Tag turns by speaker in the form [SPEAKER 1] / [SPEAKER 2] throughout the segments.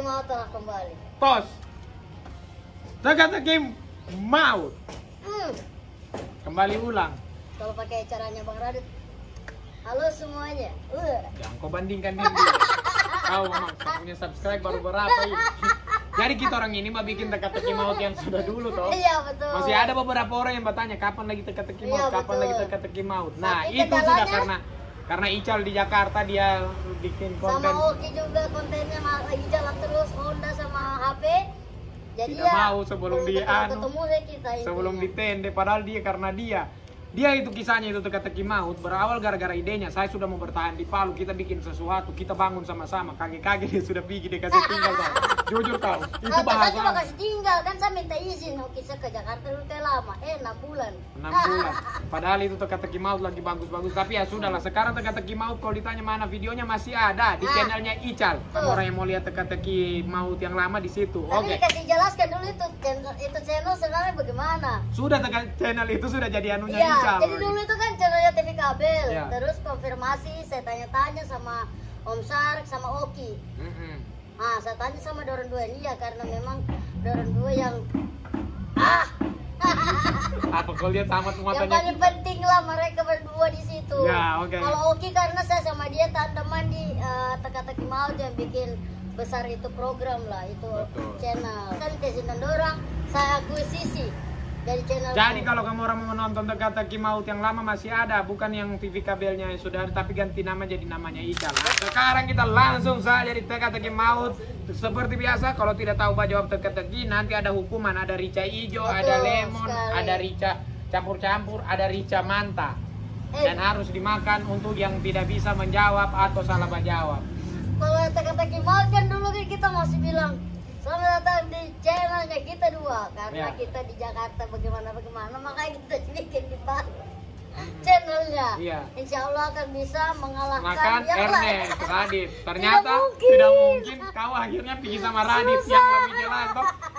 [SPEAKER 1] mau telah kembali.
[SPEAKER 2] Tos. Teka-teki maut.
[SPEAKER 1] Hmm.
[SPEAKER 2] Kembali ulang.
[SPEAKER 1] Kalau pakai caranya Bang Radit. Halo semuanya. Uh.
[SPEAKER 2] Jangan kau bandingkan diri. Kau memang punya subscribe baru berapa ini. Jadi kita orang ini mau bikin teka-teki maut yang sudah dulu toh.
[SPEAKER 1] Iya betul.
[SPEAKER 2] Masih ada beberapa orang yang bertanya kapan lagi teka-teki maut,
[SPEAKER 1] Iya,
[SPEAKER 2] kapan
[SPEAKER 1] betul.
[SPEAKER 2] lagi teka-teki maut. Nah,
[SPEAKER 1] Tapi
[SPEAKER 2] itu sudah karena karena Ical di Jakarta dia bikin
[SPEAKER 1] Sama
[SPEAKER 2] konten.
[SPEAKER 1] Oki juga kontennya lagi jalan terus Honda sama HP. Jadi
[SPEAKER 2] Tidak
[SPEAKER 1] ya,
[SPEAKER 2] mau sebelum
[SPEAKER 1] belum
[SPEAKER 2] di
[SPEAKER 1] ketemu,
[SPEAKER 2] anu,
[SPEAKER 1] ketemu deh kita
[SPEAKER 2] sebelum
[SPEAKER 1] intinya.
[SPEAKER 2] di tende. Padahal dia karena dia dia itu kisahnya itu teka-teki maut. Berawal gara-gara idenya saya sudah mau bertahan di Palu. Kita bikin sesuatu kita bangun sama-sama. Kage-kage dia sudah pergi dia kasih tinggal jujur kau itu
[SPEAKER 1] Nah, saya cuma
[SPEAKER 2] bahasa
[SPEAKER 1] kasih tinggal kan saya minta izin Oki saya ke Jakarta kayak lama. Eh 6 bulan.
[SPEAKER 2] 6 bulan padahal itu teka-teki maut lagi bagus-bagus tapi ya sudahlah sekarang teka-teki maut kalau ditanya mana videonya masih ada di
[SPEAKER 1] Ah.
[SPEAKER 2] channelnya Ical
[SPEAKER 1] Tuh.
[SPEAKER 2] orang yang mau lihat teka-teki maut yang lama di situ
[SPEAKER 1] Tapi
[SPEAKER 2] oke
[SPEAKER 1] dikasih jelaskan dulu itu channel, itu channel sebenarnya bagaimana.
[SPEAKER 2] sudah teka channel itu sudah jadi anunya
[SPEAKER 1] Iya,
[SPEAKER 2] Ical
[SPEAKER 1] jadi dulu itu kan channelnya TV kabel.
[SPEAKER 2] Iya.
[SPEAKER 1] Terus konfirmasi, saya tanya-tanya sama Om Sark sama Oki.
[SPEAKER 2] Mm-mm.
[SPEAKER 1] Nah, saya tanya sama Doron dua ini ya karena memang Doron dua yang ah
[SPEAKER 2] apa kau lihat sama
[SPEAKER 1] yang
[SPEAKER 2] muatannya
[SPEAKER 1] paling penting lah mereka berdua di situ.
[SPEAKER 2] Ya, oke.
[SPEAKER 1] Kalau Oki karena saya sama dia tandeman di eh, teka-teki maut yang bikin besar itu program lah itu
[SPEAKER 2] Betul.
[SPEAKER 1] channel. Kan Kesin dan Dorang saya akuisisi dari channel.
[SPEAKER 2] Jadi kalau kamu orang mau menonton teka-teki maut yang lama masih ada, bukan yang TV kabelnya yang sudah ada, tapi ganti nama jadi namanya Ical. Nah, sekarang kita langsung saja di teka-teki maut. Seperti biasa, kalau tidak tahu apa jawab teka-teki, nanti ada hukuman. Ada rica hijau,
[SPEAKER 1] Betul
[SPEAKER 2] ada lemon,
[SPEAKER 1] sekali.
[SPEAKER 2] ada rica campur-campur, ada rica manta.
[SPEAKER 1] Eh.
[SPEAKER 2] Dan harus dimakan untuk yang tidak bisa menjawab atau salah menjawab.
[SPEAKER 1] Kalau teka-teki maut kan dulu kita masih bilang Selamat datang di channelnya kita dua Karena
[SPEAKER 2] Ya.
[SPEAKER 1] kita di Jakarta bagaimana-bagaimana Makanya kita bikin di Palu channelnya
[SPEAKER 2] Iya.
[SPEAKER 1] Insya Allah akan bisa mengalahkan
[SPEAKER 2] Makan
[SPEAKER 1] yang
[SPEAKER 2] Ernest, Radit. Ternyata
[SPEAKER 1] mungkin.
[SPEAKER 2] tidak mungkin. Kau akhirnya pergi sama Radit
[SPEAKER 1] Susah.
[SPEAKER 2] yang lebih jelas.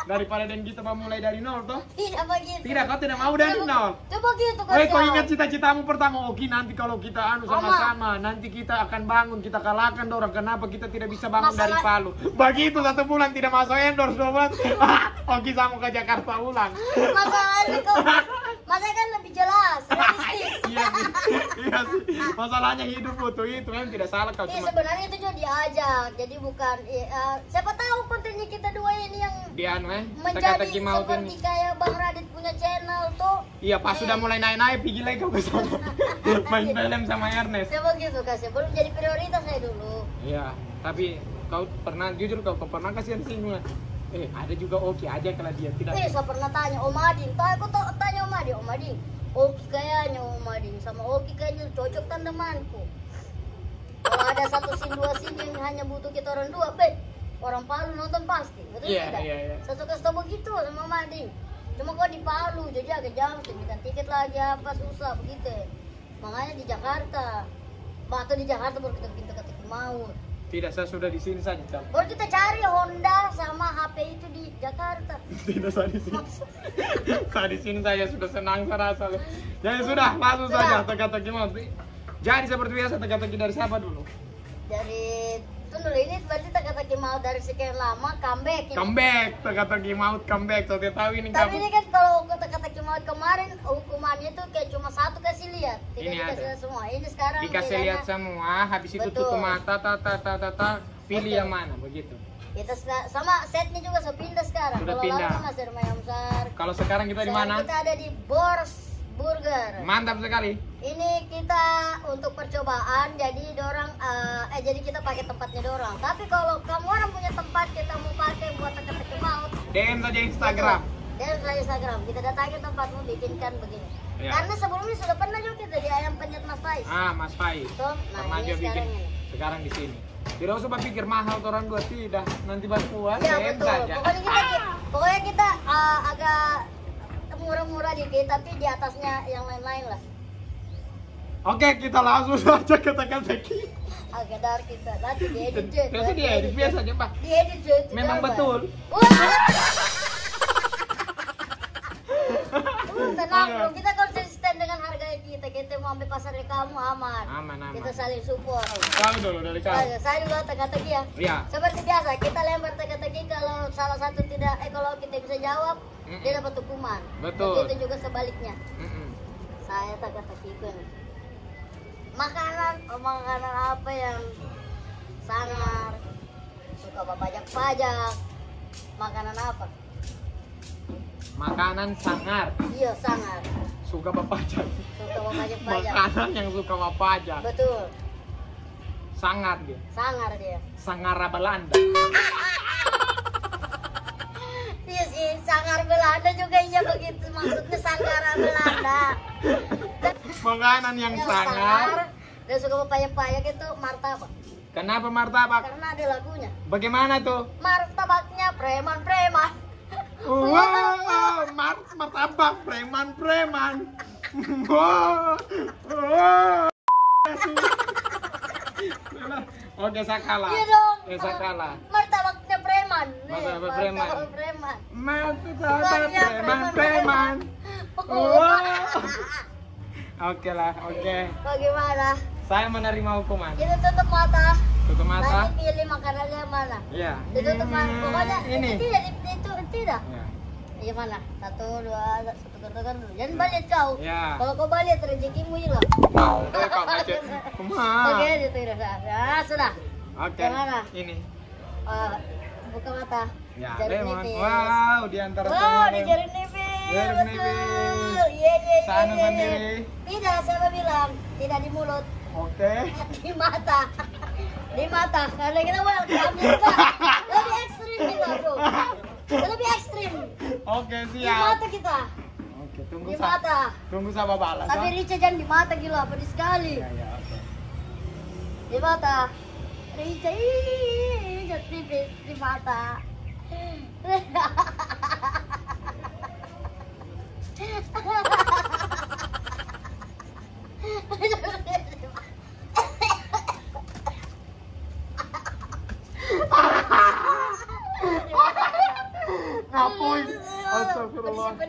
[SPEAKER 2] Daripada dan kita mau mulai dari nol toh.
[SPEAKER 1] Tidak begitu
[SPEAKER 2] Tidak, kau tidak mau dari
[SPEAKER 1] Tidak
[SPEAKER 2] nol.
[SPEAKER 1] Tidak begitu
[SPEAKER 2] kau
[SPEAKER 1] Kak.
[SPEAKER 2] ingat cita-citamu pertama, Oki nanti kalau kita anu sama-sama, nanti kita akan bangun, kita kalahkan orang. Kenapa kita tidak bisa bangun dari
[SPEAKER 1] Masalah-
[SPEAKER 2] Palu? Begitu satu bulan tidak masuk endorse dua bulan. Oki sama ke Jakarta ulang.
[SPEAKER 1] Masalahnya kau Masalahnya kan lebih jelas Realistis
[SPEAKER 2] iya sih, iya sih. Masalahnya hidup butuh itu kan tidak salah kau
[SPEAKER 1] Iya
[SPEAKER 2] cuma
[SPEAKER 1] sebenarnya itu juga diajak Jadi bukan eh, Siapa tahu kontennya kita dua ini yang
[SPEAKER 2] di anu eh,
[SPEAKER 1] menjadi
[SPEAKER 2] teka-teki maut
[SPEAKER 1] seperti kayak Bang Radit punya channel tuh
[SPEAKER 2] Iya, pas sudah mulai naik-naik, pergi lagi kau ke sana. Main film sama Ernest.
[SPEAKER 1] saya begitu kasih belum jadi prioritas saya dulu
[SPEAKER 2] Iya, tapi kau pernah jujur kau, kau pernah kasihan singgungan. Eh, ada juga oke aja kalau dia tidak.
[SPEAKER 1] eh saya pernah tanya Om Adin. Tanya aku ta- tanya Om Adin. Om Adin Oki kayaknya Om Adin. Sama Oki kayaknya cocok tandemanku kalau ada satu scene dua scene yang hanya butuh kita orang dua be orang Palu nonton pasti betul
[SPEAKER 2] Iya,
[SPEAKER 1] tidak?
[SPEAKER 2] iya, iya.
[SPEAKER 1] saya suka stop begitu sama Om Adin. Cuma kok di Palu jadi agak jauh tinggikan tiket lagi apa susah begitu. Makanya di Jakarta. Batu di Jakarta baru kita bikin teka-teki maut
[SPEAKER 2] Tidak, saya sudah di sini saja, Cam.
[SPEAKER 1] Baru kita cari Honda sama HP itu di Jakarta.
[SPEAKER 2] Tidak, saya di sini. saya di sini saja sudah senang saya rasa. Jadi sudah, langsung
[SPEAKER 1] Sudah.
[SPEAKER 2] saja teka-teki mau. Jadi seperti biasa teka-teki dari siapa dulu?
[SPEAKER 1] Dari tunggu dulu, ini berarti teka-teki mau dari sekian lama comeback. ini.
[SPEAKER 2] Comeback, teka-teki mau comeback. Saya tahu ini
[SPEAKER 1] Tapi
[SPEAKER 2] kamu.
[SPEAKER 1] ini kan kalau ke mau kemarin hukumannya tuh kayak cuma satu kasih lihat, tidak
[SPEAKER 2] Ini
[SPEAKER 1] dikasih
[SPEAKER 2] ada.
[SPEAKER 1] semua. Ini sekarang
[SPEAKER 2] Dikasih
[SPEAKER 1] bedanya
[SPEAKER 2] lihat semua, habis itu
[SPEAKER 1] Betul.
[SPEAKER 2] tutup mata, ta ta ta ta ta. Pilih
[SPEAKER 1] Betul.
[SPEAKER 2] yang mana, begitu.
[SPEAKER 1] Kita sama setnya juga sudah pindah sekarang.
[SPEAKER 2] Sudah
[SPEAKER 1] kalau
[SPEAKER 2] pindah.
[SPEAKER 1] lama masih rumah.
[SPEAKER 2] Kalau sekarang kita di mana?
[SPEAKER 1] Kita ada di Bors Burger.
[SPEAKER 2] Mantap sekali.
[SPEAKER 1] Ini kita untuk percobaan, jadi dorang eh, eh jadi kita pakai tempatnya dorang. Tapi kalau kamu orang punya tempat kita mau pakai buat teka-teki maut,
[SPEAKER 2] DM saja Instagram.
[SPEAKER 1] Dan dari Instagram kita datangi tempatmu bikinkan begini.
[SPEAKER 2] Ya.
[SPEAKER 1] Karena sebelumnya sudah pernah juga kita di ayam penyet Mas Faiz.
[SPEAKER 2] Ah, Mas Faiz.
[SPEAKER 1] Tuh, nah
[SPEAKER 2] Pernah juga bikin.
[SPEAKER 1] sekarang ini.
[SPEAKER 2] Sekarang di sini. Tidak usah pikir mahal orang dua tidak. Nanti bantuan
[SPEAKER 1] Iya
[SPEAKER 2] DM
[SPEAKER 1] betul.
[SPEAKER 2] saja.
[SPEAKER 1] Pokoknya kita pokoknya kita eh, agak murah-murah dikit tapi di atasnya yang lain-lain lah.
[SPEAKER 2] Oke, kita langsung saja ke teka-teki.
[SPEAKER 1] Agak dark kita. Nanti diedit.
[SPEAKER 2] Biasa dia edit biasa aja, Pak.
[SPEAKER 1] Diedit.
[SPEAKER 2] Memang betul.
[SPEAKER 1] Wah. Uh, tenang bro, kita konsisten dengan harga kita. Kita kita mau ambil pasar di kamu aman.
[SPEAKER 2] Aman, aman.
[SPEAKER 1] Kita saling support.
[SPEAKER 2] Kau dulu dari kau.
[SPEAKER 1] Saya, saya juga teka-teki ya.
[SPEAKER 2] Iya.
[SPEAKER 1] Seperti biasa, kita lempar teka-teki kalau salah satu tidak, eh kalau kita bisa jawab,
[SPEAKER 2] Mm-mm.
[SPEAKER 1] dia dapat hukuman.
[SPEAKER 2] Betul.
[SPEAKER 1] Begitu juga sebaliknya.
[SPEAKER 2] Mm-mm.
[SPEAKER 1] Saya teka-tekikan. Makanan, oh, makanan apa yang sangar, suka pajak-pajak, makanan apa?
[SPEAKER 2] Makanan sangar,
[SPEAKER 1] Iya, sangar.
[SPEAKER 2] suka papajak.
[SPEAKER 1] Suka pajak-pajak.
[SPEAKER 2] Makanan yang suka papajak.
[SPEAKER 1] Betul,
[SPEAKER 2] Sangat dia.
[SPEAKER 1] sangar dia.
[SPEAKER 2] Sangara Belanda.
[SPEAKER 1] Iya sih, sangar Belanda juga iya begitu. Maksudnya sangara Belanda.
[SPEAKER 2] Makanan yang
[SPEAKER 1] Yang
[SPEAKER 2] sangar.
[SPEAKER 1] dan suka payah-payah itu martabak.
[SPEAKER 2] Kenapa martabak?
[SPEAKER 1] Karena ada lagunya.
[SPEAKER 2] Bagaimana tuh?
[SPEAKER 1] Martabaknya preman-preman.
[SPEAKER 2] Wow, mar martabak preman-preman. Wow. wow. Oke, saya kalah.
[SPEAKER 1] Iya dong.
[SPEAKER 2] Saya kalah.
[SPEAKER 1] Martabaknya preman.
[SPEAKER 2] Martabak preman.
[SPEAKER 1] martabak preman.
[SPEAKER 2] Martabak preman-preman. Wow. Oke lah, oke.
[SPEAKER 1] Bagaimana?
[SPEAKER 2] Saya menerima hukuman.
[SPEAKER 1] Kita tutup mata.
[SPEAKER 2] Tutup mata.
[SPEAKER 1] Nanti pilih makanannya mana.
[SPEAKER 2] Iya.
[SPEAKER 1] Ditutup mata. Pokoknya
[SPEAKER 2] ini.
[SPEAKER 1] tidak, itu tidak.
[SPEAKER 2] Ya.
[SPEAKER 1] Iya mana? Satu, dua, satu kertas dulu. Jangan balik kau.
[SPEAKER 2] Ya.
[SPEAKER 1] Kalau kau balik rezekimu hilang.
[SPEAKER 2] Eh, kok macet? Kumaha?
[SPEAKER 1] Oke, itu sah. Ya, sudah.
[SPEAKER 2] Oke.
[SPEAKER 1] Gimana?
[SPEAKER 2] Ini.
[SPEAKER 1] Eh, buka mata.
[SPEAKER 2] Ya,
[SPEAKER 1] Jari
[SPEAKER 2] lemon.
[SPEAKER 1] nipis.
[SPEAKER 2] Wow, di antara
[SPEAKER 1] Wow, di jari nipis.
[SPEAKER 2] Jari nipis.
[SPEAKER 1] Iya, iya, iya.
[SPEAKER 2] Sendiri.
[SPEAKER 1] Tidak, siapa bilang? Tidak di mulut,
[SPEAKER 2] Oke.
[SPEAKER 1] di mata. Di mata. Karena kita welcome juga. Lebih ekstrim kita, bro. Lebih ekstrim.
[SPEAKER 2] Oke,
[SPEAKER 1] Di
[SPEAKER 2] siap.
[SPEAKER 1] mata kita.
[SPEAKER 2] Oke, tunggu
[SPEAKER 1] Di mata.
[SPEAKER 2] Tunggu sama balas.
[SPEAKER 1] Tapi
[SPEAKER 2] ah.
[SPEAKER 1] Rica jangan di mata gila, pedis sekali.
[SPEAKER 2] Ya, ya, oke.
[SPEAKER 1] Di mata. Rica, ih, pipis di mata.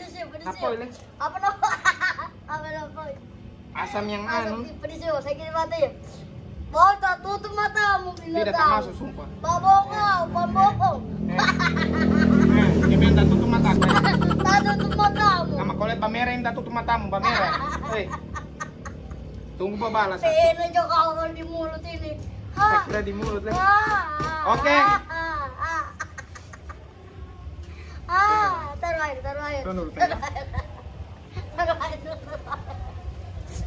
[SPEAKER 1] Pedis, pedis, pedis.
[SPEAKER 2] Ngapoy, Le.
[SPEAKER 1] Apa nama? Apa nama?
[SPEAKER 2] Asam yang anu.
[SPEAKER 1] pedis yo, saya kira mata ya. Mau tak tutup matamu
[SPEAKER 2] Tidak tak
[SPEAKER 1] binatang.
[SPEAKER 2] masuk, sumpah.
[SPEAKER 1] Babong kau, babong.
[SPEAKER 2] Eh, eh, dia minta tutup mata.
[SPEAKER 1] Tak tutup matamu.
[SPEAKER 2] Sama kau lihat Bamera minta tutup matamu, Bamera. Hei. Tunggu balas.
[SPEAKER 1] Pena jo kau di mulut ini. Ha.
[SPEAKER 2] Tak kira di mulut, Le.
[SPEAKER 1] Ah,
[SPEAKER 2] Oke.
[SPEAKER 1] ah. Ah, taruh taruh air.
[SPEAKER 2] Taruh
[SPEAKER 1] air. Taruh air.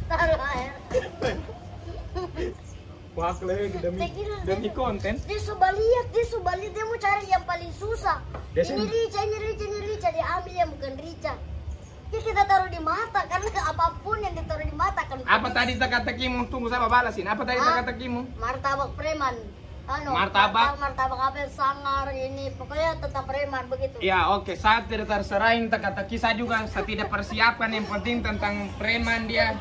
[SPEAKER 1] Taruh air.
[SPEAKER 2] Wah, demi, demi konten.
[SPEAKER 1] Dia coba lihat, dia coba lihat, dia mau cari yang paling susah.
[SPEAKER 2] Dia
[SPEAKER 1] ini Rica, ini Rica, ini Rica, dia ambil yang bukan Rica. Ya kita taruh di mata, karena apa pun yang ditaruh di mata kan.
[SPEAKER 2] Apa tadi teka-tekimu? Tunggu saya balasin. Apa tadi teka-tekimu?
[SPEAKER 1] Martabak preman. Anu,
[SPEAKER 2] Martabak.
[SPEAKER 1] martabak apa sangar ini, pokoknya tentang preman begitu.
[SPEAKER 2] Ya oke, saya tidak terserahin teka-teki saya juga saya tidak persiapkan yang penting tentang preman dia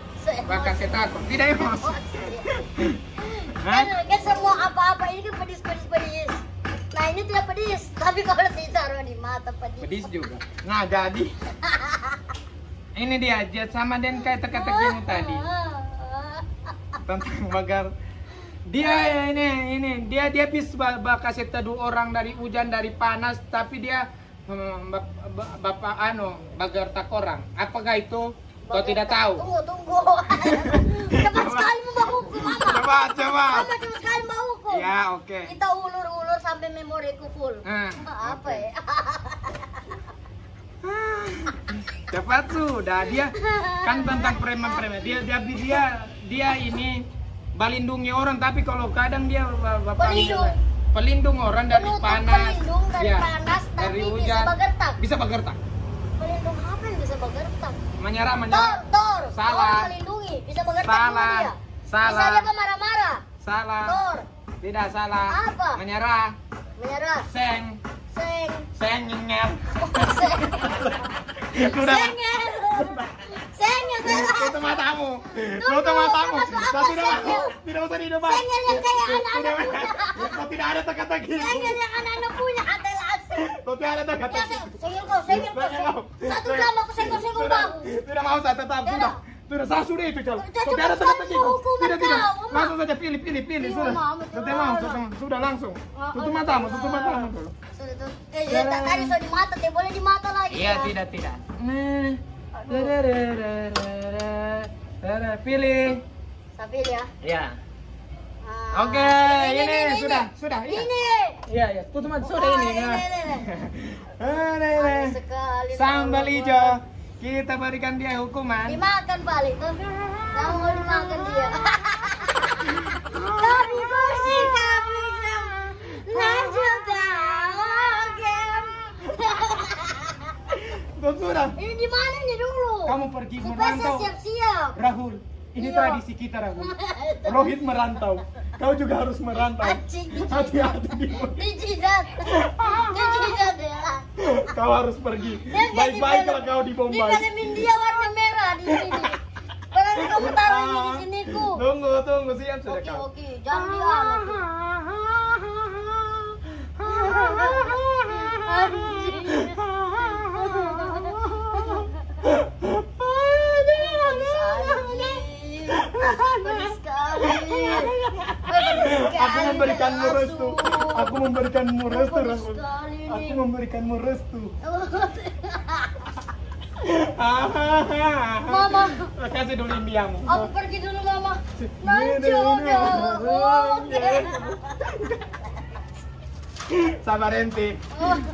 [SPEAKER 2] bakal saya takut tidak emosi
[SPEAKER 1] Kan,
[SPEAKER 2] Hah?
[SPEAKER 1] kan semua apa-apa ini kan pedis pedis pedis. Nah ini tidak pedis, tapi kalau ditaruh di mata pedis.
[SPEAKER 2] pedis juga nah jadi ini dia jet sama dan kayak teka-tekimu tadi tentang bagar dia ini ini dia dia bisa kasih teduh orang dari hujan dari panas tapi dia hmm, bap- ba- bapak anu bagar tak orang. Apakah itu? Kau tidak tahu.
[SPEAKER 1] Tunggu, tunggu. Cepat sekali membawa hukum,
[SPEAKER 2] coba
[SPEAKER 1] Mama cepat sekali membawa hukum.
[SPEAKER 2] ya oke.
[SPEAKER 1] Kita ulur-ulur sampai memoriku full.
[SPEAKER 2] Nah,
[SPEAKER 1] Apa ya?
[SPEAKER 2] cepat sudah dia kan tentang preman-preman. Dia dia dia dia ini melindungi orang tapi kalau kadang dia ba- bapak
[SPEAKER 1] Pelindung.
[SPEAKER 2] pelindung orang dari
[SPEAKER 1] Penutup
[SPEAKER 2] panas
[SPEAKER 1] pelindung dari
[SPEAKER 2] Ya,
[SPEAKER 1] panas,
[SPEAKER 2] dari
[SPEAKER 1] tapi bisa
[SPEAKER 2] hujan
[SPEAKER 1] bagertak.
[SPEAKER 2] bisa bagertak
[SPEAKER 1] Pelindung apa yang bisa bergertak?
[SPEAKER 2] menyerah
[SPEAKER 1] Tor,
[SPEAKER 2] menyerah
[SPEAKER 1] Tor.
[SPEAKER 2] Salah.
[SPEAKER 1] Tor melindungi, bisa bergertak
[SPEAKER 2] Salah.
[SPEAKER 1] dia.
[SPEAKER 2] Salah.
[SPEAKER 1] Bisa dia marah-marah.
[SPEAKER 2] salah
[SPEAKER 1] Tor,
[SPEAKER 2] tidak salah
[SPEAKER 1] Apa?
[SPEAKER 2] menyerah
[SPEAKER 1] menyerah.
[SPEAKER 2] seng
[SPEAKER 1] Seng.
[SPEAKER 2] seng nyengel
[SPEAKER 1] Seng.
[SPEAKER 2] sudah
[SPEAKER 1] Sengel. Sengel salah.
[SPEAKER 2] tutup matamu tutup matamu kau tidak mau tidak usah di depan
[SPEAKER 1] Sengel yang kayak anak-anak
[SPEAKER 2] Tidak-
[SPEAKER 1] punya.
[SPEAKER 2] kau tidak ada teka-teki
[SPEAKER 1] Sengel yang anak-anak punya ada langsung.
[SPEAKER 2] kau tidak ada teka-teki
[SPEAKER 1] sengel kau, sengel kau.
[SPEAKER 2] Kau.
[SPEAKER 1] Satu jam aku bahu.
[SPEAKER 2] Tidak mau saya tetap sudah.
[SPEAKER 1] dah.
[SPEAKER 2] Sudah sah sudah itu cal.
[SPEAKER 1] Cocok
[SPEAKER 2] Saudara
[SPEAKER 1] sekali
[SPEAKER 2] teka-teki. Tidak tidak.
[SPEAKER 1] kau.
[SPEAKER 2] Langsung saja pilih pilih pilih
[SPEAKER 1] Iya,
[SPEAKER 2] sudah. Sudah mau sudah sudah langsung.
[SPEAKER 1] Ah,
[SPEAKER 2] Tutup
[SPEAKER 1] ah,
[SPEAKER 2] matamu
[SPEAKER 1] ah.
[SPEAKER 2] tutup matamu dulu.
[SPEAKER 1] Sudah tuh. Eh, ya, tak- tadi sudah di mata, tidak boleh di mata lagi.
[SPEAKER 2] Iya
[SPEAKER 1] ya.
[SPEAKER 2] tidak tidak. Nih. Pilih.
[SPEAKER 1] Saya pilih ya.
[SPEAKER 2] Ya.
[SPEAKER 1] Ah,
[SPEAKER 2] Oke, ini, sudah, sudah, iya.
[SPEAKER 1] Ini.
[SPEAKER 2] Iya ya. Tutup mata sudah
[SPEAKER 1] Ah,
[SPEAKER 2] ini.
[SPEAKER 1] ini, ini, ini.
[SPEAKER 2] Ini, ini. Sambal hijau. Kita berikan dia hukuman.
[SPEAKER 1] Dimakan balik tuh. Kamu mau dimakan dia. Kami kursi kami lanjut oke.
[SPEAKER 2] Sudah.
[SPEAKER 1] Ini di mana nih dulu?
[SPEAKER 2] Kamu pergi
[SPEAKER 1] Supaya
[SPEAKER 2] merantau.
[SPEAKER 1] siap-siap.
[SPEAKER 2] Rahul, ini
[SPEAKER 1] Iya.
[SPEAKER 2] tradisi kita Rahul. Rohit merantau. Kau juga harus merantau. Hati-hati di
[SPEAKER 1] Di jidat. Di jidat ya.
[SPEAKER 2] Kau harus pergi.
[SPEAKER 1] Dia jadi
[SPEAKER 2] Baik-baik
[SPEAKER 1] film-
[SPEAKER 2] kalau kau di
[SPEAKER 1] Di
[SPEAKER 2] Bombay.
[SPEAKER 1] film India warna merah di sini. Kalau kamu taruh ini di sini ku.
[SPEAKER 2] Tunggu, tunggu siap sudah
[SPEAKER 1] Oke
[SPEAKER 2] kau.
[SPEAKER 1] oke, jangan dialah. tuh.
[SPEAKER 2] Aku memberikanmu restu. Aku memberikanmu restu, Aku memberikanmu restu.
[SPEAKER 1] Mama.
[SPEAKER 2] Kasih dulu Indiamu.
[SPEAKER 1] Aku pergi dulu mama. Nanti
[SPEAKER 2] ini,
[SPEAKER 1] udah.
[SPEAKER 2] ini. Sabar enti.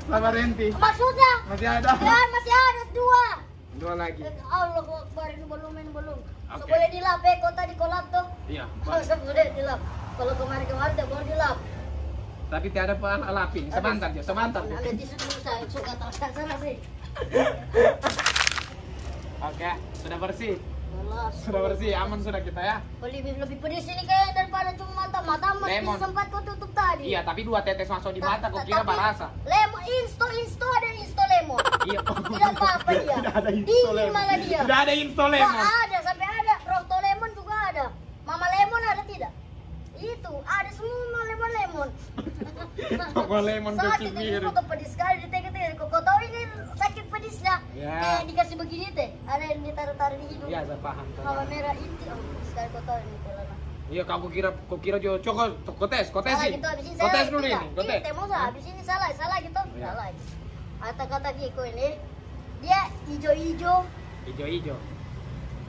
[SPEAKER 2] Sabar enti.
[SPEAKER 1] Maksudnya?
[SPEAKER 2] Masih ada.
[SPEAKER 1] Ya masih ada dua.
[SPEAKER 2] Dua lagi.
[SPEAKER 1] Allah Akbar ini belum ini belum. So,
[SPEAKER 2] Oke.
[SPEAKER 1] boleh dilap eh kota di kolap tuh.
[SPEAKER 2] Iya.
[SPEAKER 1] So, boleh dilap. Kalau kemarin kemarin tak boleh dilap.
[SPEAKER 2] Tapi tiada pan alapin. Sebentar aja, sebentar.
[SPEAKER 1] Ambil tisu saya suka sana sih.
[SPEAKER 2] Oke, sudah bersih.
[SPEAKER 1] Alas.
[SPEAKER 2] Sudah bersih, aman sudah kita ya.
[SPEAKER 1] Lebih lebih pedis ini kayak daripada cuma mata mata masih
[SPEAKER 2] Lemon.
[SPEAKER 1] sempat kau tutup tadi.
[SPEAKER 2] Iya, tapi dua tetes masuk di
[SPEAKER 1] Ta-
[SPEAKER 2] mata, kok
[SPEAKER 1] ta-
[SPEAKER 2] kira
[SPEAKER 1] tapi
[SPEAKER 2] barasa.
[SPEAKER 1] Lemon insto insto ada insto lemon.
[SPEAKER 2] Iya.
[SPEAKER 1] Tidak apa-apa dia.
[SPEAKER 2] Tidak ada insto lemon.
[SPEAKER 1] malah dia.
[SPEAKER 2] Tidak ada insto lemon.
[SPEAKER 1] ada sampai ada Rosto lemon juga ada. Mama lemon ada tidak? Itu ada semua lemon lemon.
[SPEAKER 2] Mama lemon
[SPEAKER 1] sakit
[SPEAKER 2] kecil
[SPEAKER 1] ini
[SPEAKER 2] mirip.
[SPEAKER 1] kok pedis sekali di tega Kok kau tahu ini sakit pedisnya?
[SPEAKER 2] Ya.
[SPEAKER 1] Kayak dikasih begini teh. Ada yang ditaruh-taruh di hidung.
[SPEAKER 2] Iya, saya paham. paham.
[SPEAKER 1] merah itu. Oh, sekali tahu ini celana.
[SPEAKER 2] Iya, kau kira kau kira jo coko kau tes, kau tes
[SPEAKER 1] Salah
[SPEAKER 2] sih.
[SPEAKER 1] gitu habis ini
[SPEAKER 2] Kau
[SPEAKER 1] salah.
[SPEAKER 2] tes dulu ini, kau tes.
[SPEAKER 1] Tidak, mau salah. Habis ini salah, salah gitu.
[SPEAKER 2] Iya.
[SPEAKER 1] Salah. Kata-kata Kiko ini dia hijau-hijau
[SPEAKER 2] Ijo-ijo.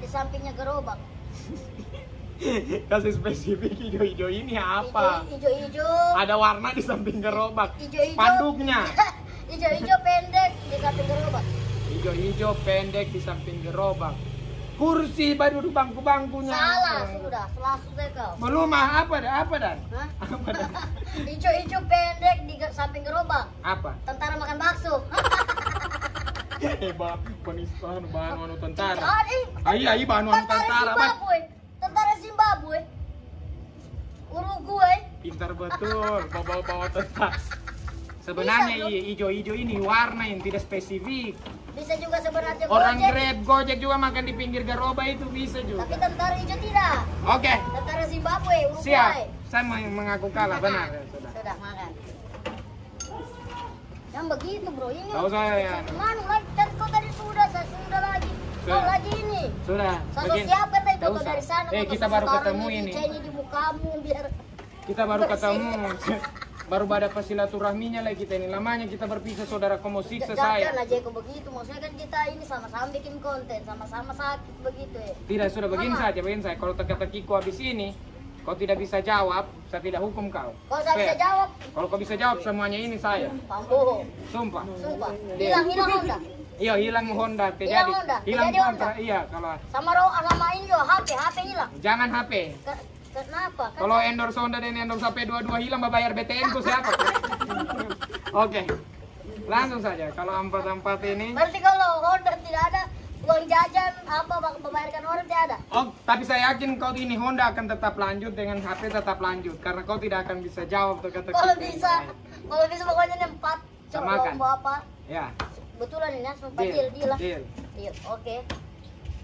[SPEAKER 1] di sampingnya gerobak.
[SPEAKER 2] Kasih spesifik ijo-ijo ini apa?
[SPEAKER 1] Hijau-hijau.
[SPEAKER 2] Ada warna di samping gerobak.
[SPEAKER 1] Hijau-hijau.
[SPEAKER 2] Panduknya.
[SPEAKER 1] Hijau-hijau pendek di samping gerobak.
[SPEAKER 2] Hijau-hijau pendek di samping gerobak. Kursi baru duduk bangku-bangkunya.
[SPEAKER 1] Salah sudah, langsung saya kau.
[SPEAKER 2] Belum ah, apa dah? Apa dah?
[SPEAKER 1] Hah?
[SPEAKER 2] Apa dah?
[SPEAKER 1] Hijau-hijau pendek di samping gerobak.
[SPEAKER 2] Apa?
[SPEAKER 1] Tentara makan bakso.
[SPEAKER 2] Eh, ba, penistaan bahan anu tentara.
[SPEAKER 1] Ah, eh,
[SPEAKER 2] Ah, iya, iya bahan anu
[SPEAKER 1] tentara
[SPEAKER 2] tentara, Bang.
[SPEAKER 1] Zimbabwe. Tentara Zimbabwe. Uruguay.
[SPEAKER 2] Pintar betul, bawa-bawa tentara. Sebenarnya hijau-hijau ini warna yang tidak spesifik.
[SPEAKER 1] Bisa juga sebenarnya
[SPEAKER 2] Orang
[SPEAKER 1] Gojek.
[SPEAKER 2] Grab, Gojek juga makan di pinggir gerobak itu bisa juga.
[SPEAKER 1] Tapi tentara hijau tidak.
[SPEAKER 2] Oke,
[SPEAKER 1] Tentara Zimbabwe, Uruguay.
[SPEAKER 2] siap. Saya mengaku kalah, benar. Sudah.
[SPEAKER 1] Sudah makan. Yang begitu bro, ini
[SPEAKER 2] Tahu saya ya.
[SPEAKER 1] Manu lagi, kan kau tadi sudah, saya sudah lagi. Kau
[SPEAKER 2] Sudah.
[SPEAKER 1] lagi ini.
[SPEAKER 2] Sudah.
[SPEAKER 1] Saya
[SPEAKER 2] begini.
[SPEAKER 1] siap kata itu
[SPEAKER 2] Nggak
[SPEAKER 1] kau
[SPEAKER 2] usah.
[SPEAKER 1] dari sana.
[SPEAKER 2] Eh,
[SPEAKER 1] kau
[SPEAKER 2] kita baru ketemu ini.
[SPEAKER 1] Ini di mukamu biar
[SPEAKER 2] Kita baru ketemu. baru pada silaturahminya lagi kita ini. Lamanya kita berpisah saudara kamu siksa
[SPEAKER 1] Jangan
[SPEAKER 2] saya.
[SPEAKER 1] aja kok begitu. Maksudnya kan kita ini sama-sama bikin konten, sama-sama sakit begitu ya.
[SPEAKER 2] Tidak sudah begini
[SPEAKER 1] Mama.
[SPEAKER 2] saja, begini saja. Kalau teka-tekiku habis ini, kau tidak bisa jawab, saya tidak hukum kau.
[SPEAKER 1] Kau saya bisa jawab,
[SPEAKER 2] Kalau kau bisa jawab semuanya ini saya.
[SPEAKER 1] pambohong.
[SPEAKER 2] Sumpah.
[SPEAKER 1] Sumpah.
[SPEAKER 2] Iya.
[SPEAKER 1] Hilang hilang Honda.
[SPEAKER 2] Iya hilang Honda terjadi.
[SPEAKER 1] Hilang Honda.
[SPEAKER 2] Iya kalau
[SPEAKER 1] Sama sama ini juga HP, HP hilang.
[SPEAKER 2] jangan HP.
[SPEAKER 1] Ke- Kenapa? Kan
[SPEAKER 2] Kalau endorse Honda dan endorse HP dua-dua hilang bayar BTN ku siapa? Oke. Langsung saja. Kalau empat-empat ini
[SPEAKER 1] Berarti kalau Honda tidak ada uang jajan apa membayarkan orang tidak ada.
[SPEAKER 2] Oh, tapi saya yakin kau ini Honda akan tetap lanjut dengan HP tetap lanjut karena kau tidak akan bisa jawab teka-teki.
[SPEAKER 1] Kalau bisa, kalau bisa pokoknya empat. Coba
[SPEAKER 2] Samakan.
[SPEAKER 1] bawa apa?
[SPEAKER 2] Ya.
[SPEAKER 1] Betulan ini sempat
[SPEAKER 2] Deal.
[SPEAKER 1] deal, deal lah.
[SPEAKER 2] Deal.
[SPEAKER 1] Deal, oke.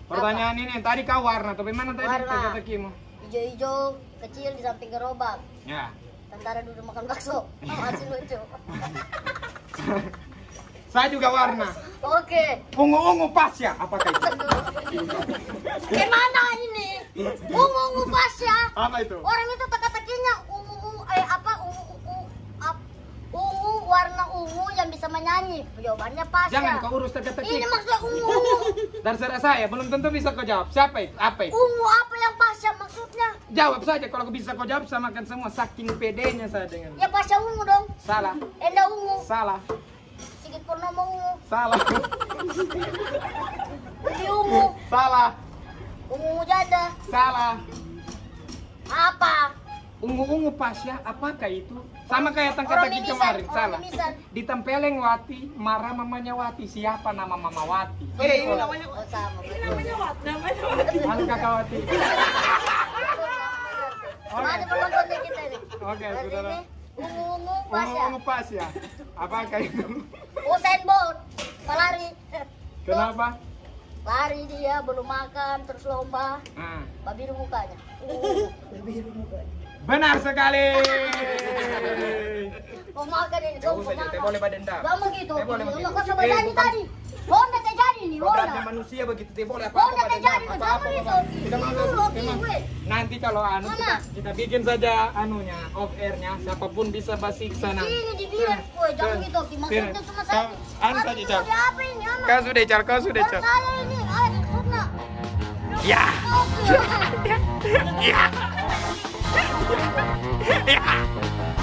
[SPEAKER 2] Pertanyaan ini tadi kau warna, tapi mana tadi
[SPEAKER 1] Warna.
[SPEAKER 2] teka-tekimu?
[SPEAKER 1] Hijau-hijau kecil di samping gerobak.
[SPEAKER 2] Ya.
[SPEAKER 1] Tentara duduk makan bakso. Oh, masih lucu.
[SPEAKER 2] Saya juga warna.
[SPEAKER 1] Oke.
[SPEAKER 2] Ungu-ungu pasya. Apakah itu?
[SPEAKER 1] Gimana ini? Ungu ungu pas ya.
[SPEAKER 2] Apa itu?
[SPEAKER 1] Orang itu teka-tekinya ungu ungu eh apa ungu ungu ap, ungu warna ungu yang bisa menyanyi. Jawabannya pas
[SPEAKER 2] Jangan
[SPEAKER 1] ya.
[SPEAKER 2] kau urus teka-teki.
[SPEAKER 1] Ini maksudnya ungu.
[SPEAKER 2] Terserah saya, belum tentu bisa kau jawab. Siapa itu? Apa itu?
[SPEAKER 1] Ungu apa yang pas ya maksudnya?
[SPEAKER 2] Jawab saja, kalau kau bisa kau jawab samakan semua. Saking pedenya saya dengan.
[SPEAKER 1] Ya pas ya ungu dong.
[SPEAKER 2] Salah,
[SPEAKER 1] Enda ungu.
[SPEAKER 2] salah,
[SPEAKER 1] Sigit Purnomo ungu.
[SPEAKER 2] salah,
[SPEAKER 1] Budi ungu.
[SPEAKER 2] salah,
[SPEAKER 1] Ungu ungu janda.
[SPEAKER 2] salah.
[SPEAKER 1] Apa?
[SPEAKER 2] Ungu-ungu pasya, apakah itu? Sama kayak tangkap
[SPEAKER 1] mimisan,
[SPEAKER 2] kemarin, salah. Ditempeleng Wati, marah mamanya Wati. Siapa nama mama Wati?
[SPEAKER 1] Eh, ini namanya oh, sama. Ini namanya
[SPEAKER 2] Halo kakak Wati.
[SPEAKER 1] Penontonnya kita nih?
[SPEAKER 2] Oke,
[SPEAKER 1] Berarti
[SPEAKER 2] saudara.
[SPEAKER 1] ini ungu-ungu pas ya.
[SPEAKER 2] Ungu-ungu pasya. Apakah itu?
[SPEAKER 1] Usain Bolt, pelari.
[SPEAKER 2] Kenapa?
[SPEAKER 1] Lari dia belum makan terus lomba,
[SPEAKER 2] Ah,
[SPEAKER 1] babiru mukanya.
[SPEAKER 2] benar sekali.
[SPEAKER 1] Mau makan
[SPEAKER 2] boleh boleh begitu.
[SPEAKER 1] Kau sama jadi tadi. Nih,
[SPEAKER 2] manusia begitu, boleh apa-apa mau memang-
[SPEAKER 1] gue.
[SPEAKER 2] Nanti kalau anu kita, bikin saja anunya off airnya, siapa pun bisa basi ke sana.
[SPEAKER 1] Jangan gitu. Maksudnya cuma saya.
[SPEAKER 2] Kau- anu saja, Cal. Kau sudah cal, kau sudah cal.
[SPEAKER 1] ini.
[SPEAKER 2] Ya.
[SPEAKER 1] Oke.
[SPEAKER 2] Ya. Yeah.